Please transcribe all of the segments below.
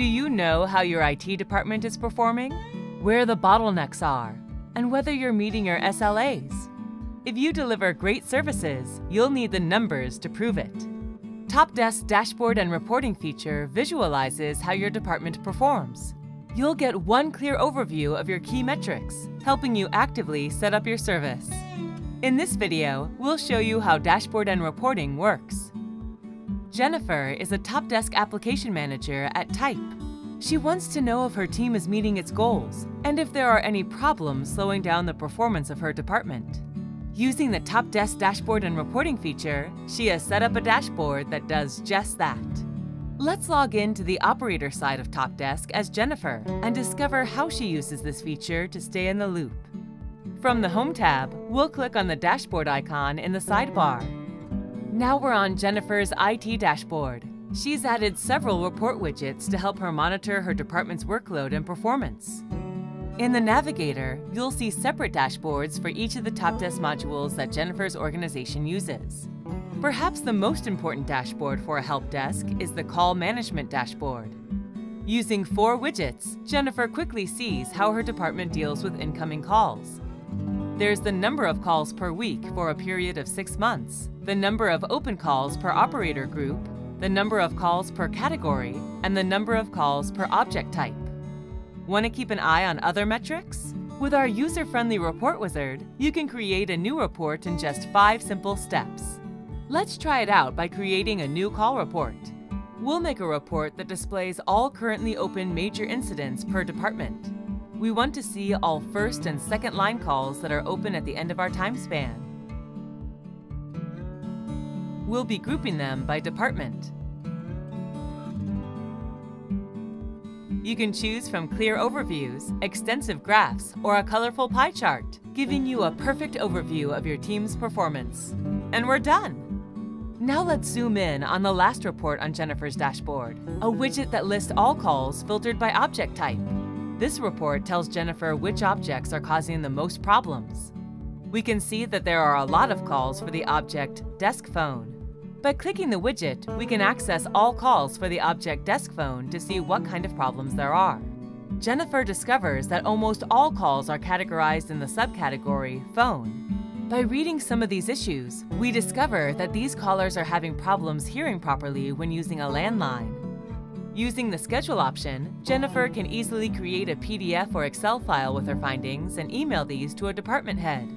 Do you know how your IT department is performing? Where the bottlenecks are? And whether you're meeting your SLAs? If you deliver great services, you'll need the numbers to prove it. TOPdesk's dashboard and reporting feature visualizes how your department performs. You'll get one clear overview of your key metrics, helping you actively set up your service. In this video, we'll show you how dashboard and reporting works. Jennifer is a TOPdesk application manager at Type. She wants to know if her team is meeting its goals and if there are any problems slowing down the performance of her department. Using the TOPdesk dashboard and reporting feature, she has set up a dashboard that does just that. Let's log in to the operator side of TOPdesk as Jennifer and discover how she uses this feature to stay in the loop. From the Home tab, we'll click on the dashboard icon in the sidebar. Now we're on Jennifer's IT dashboard. She's added several report widgets to help her monitor her department's workload and performance. In the Navigator, you'll see separate dashboards for each of the TOPdesk modules that Jennifer's organization uses. Perhaps the most important dashboard for a help desk is the Call Management Dashboard. Using four widgets, Jennifer quickly sees how her department deals with incoming calls. There's the number of calls per week for a period of six months, the number of open calls per operator group, the number of calls per category, and the number of calls per object type. Want to keep an eye on other metrics? With our user-friendly report wizard, you can create a new report in just five simple steps. Let's try it out by creating a new call report. We'll make a report that displays all currently open major incidents per department. We want to see all first and second line calls that are open at the end of our time span. We'll be grouping them by department. You can choose from clear overviews, extensive graphs, or a colorful pie chart, giving you a perfect overview of your team's performance. And we're done! Now let's zoom in on the last report on Jennifer's dashboard, a widget that lists all calls filtered by object type. This report tells Jennifer which objects are causing the most problems. We can see that there are a lot of calls for the object desk phone. By clicking the widget, we can access all calls for the object desk phone to see what kind of problems there are. Jennifer discovers that almost all calls are categorized in the subcategory phone, by reading some of these issues, we discover that these callers are having problems hearing properly when using a landline. Using the Schedule option, Jennifer can easily create a PDF or Excel file with her findings and email these to a department head.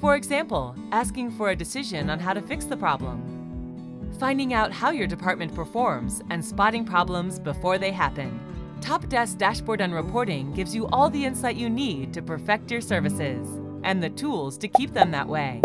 For example, asking for a decision on how to fix the problem. Finding out how your department performs and spotting problems before they happen. TOPdesk Dashboard and Reporting gives you all the insight you need to perfect your services and the tools to keep them that way.